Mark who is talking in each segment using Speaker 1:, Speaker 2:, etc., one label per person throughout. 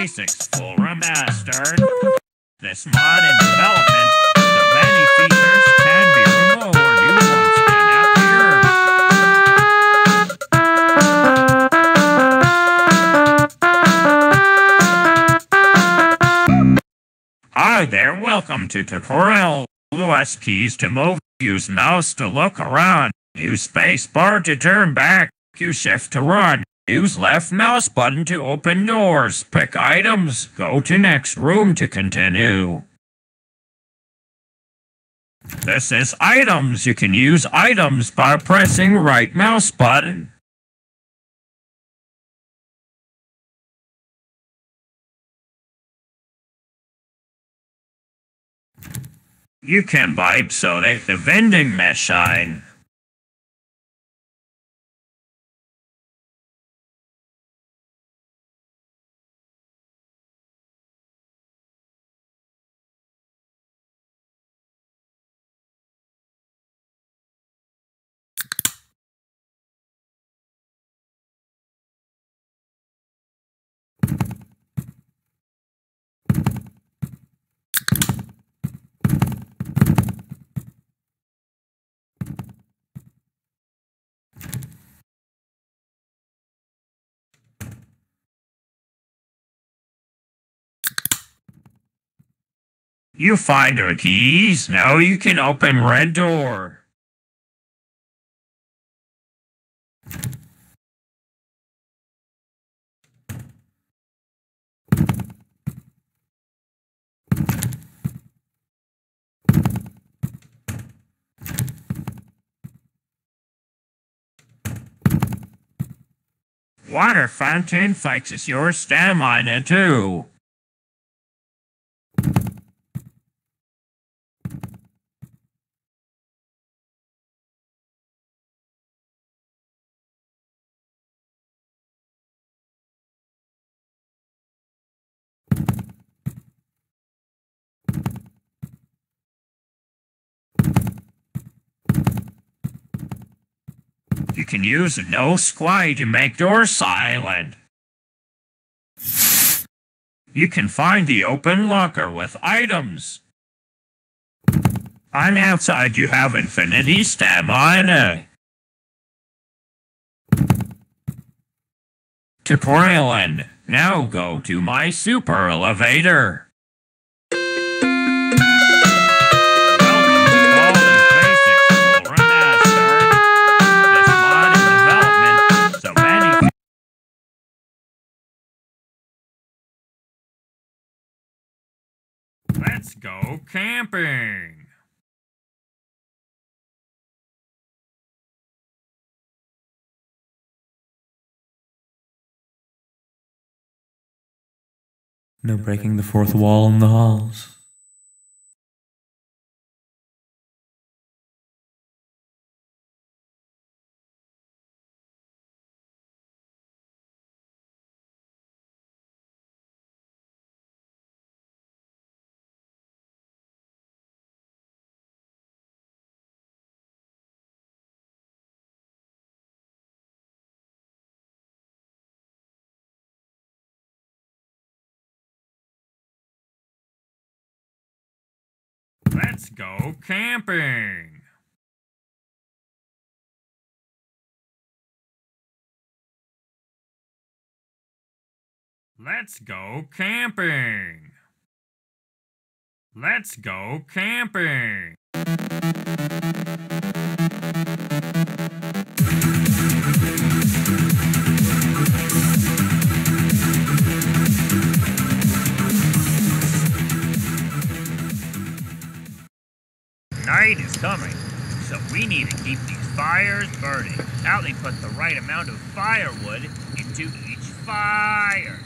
Speaker 1: basics full remastered. This mod in development, so many features can be removed new ones can appear. Hi there, welcome to tutorial. Use keys to move, use mouse to look around, use space bar to turn back, use shift to run, use left mouse button to open doors, pick items, go to next room to continue. This is items. You can use items by pressing right mouse button. You can buy soda at the vending machine. You find your keys. Now you can open red door. Water fountain fixes your stamina too. You can use a NoSquee to make doors silent. You can find the open locker with items. On outside you have infinity stamina. Uh, tutorial end. Now go to my super elevator. Let's go camping.
Speaker 2: No breaking the fourth wall in the halls.
Speaker 1: Let's go camping. Let's go camping. Let's go camping. Coming, so we need to keep these fires burning. Allie put the right amount of firewood into each fire.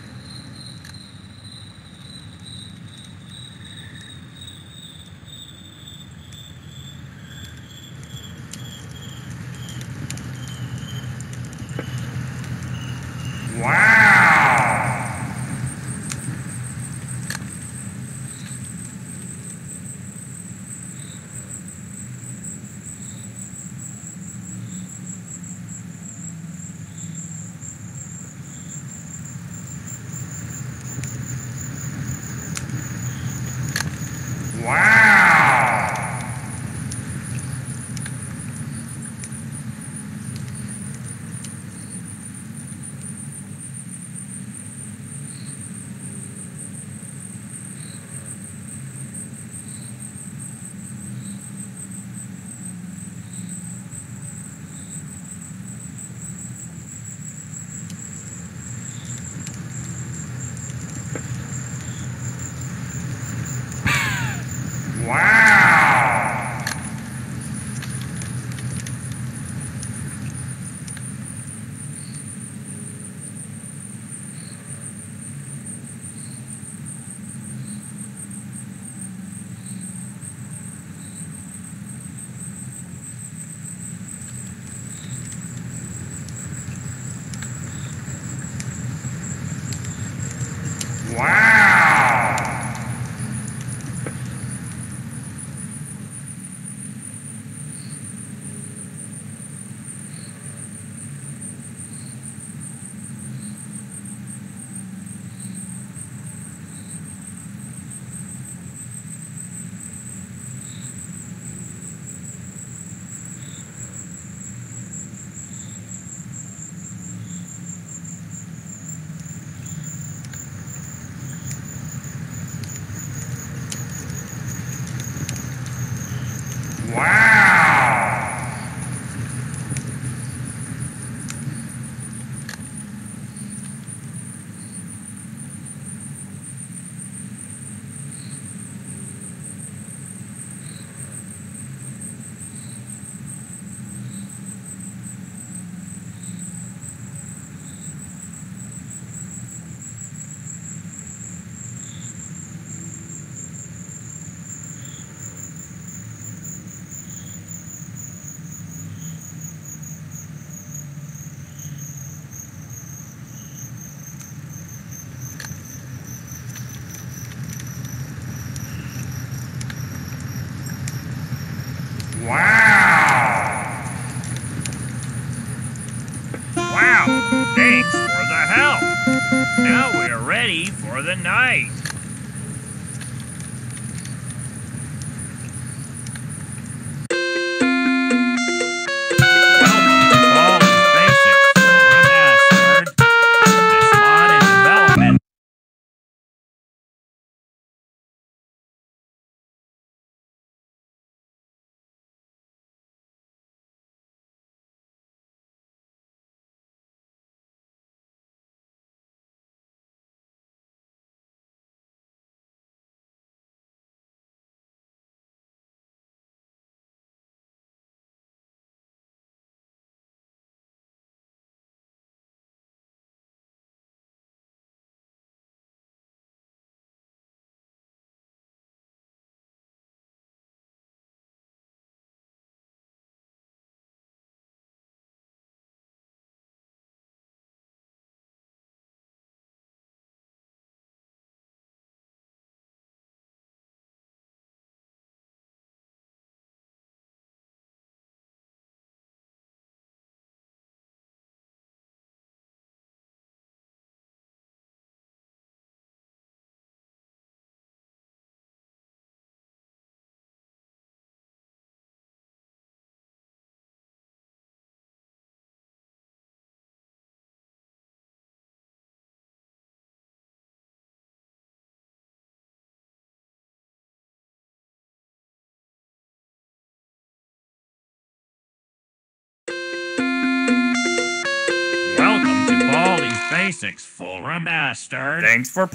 Speaker 1: Ready for the night. Basics Full Remastered.
Speaker 3: Thanks for playing.